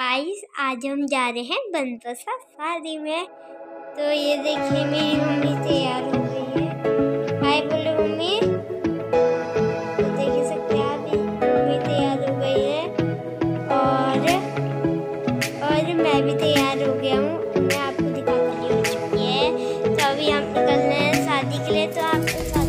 Guys आज हम जा रहे हैं बनपसा शादी में। तो ये देखिए, मेरी मम्मी तैयार हो गई है। हाय बोलो मम्मी। तो देख सकते हैं आप मम्मी तैयार हो गई है। और और मैं भी तैयार हो गया हूँ। मैं आपको दिखा कर हो चुकी है। तो अभी हम निकल रहे हैं शादी के लिए तो आपको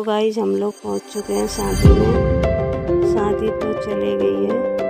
तो गाइज़ हम लोग पहुँच चुके हैं शादी में। शादी तो चली गई है।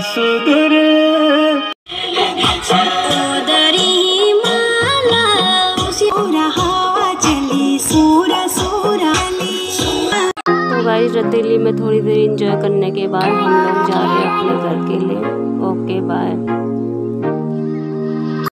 सुदूर। तो रतीली में थोड़ी देर इंजॉय करने के बाद हम लोग जा रहे हैं अपने घर के लिए। Okay bye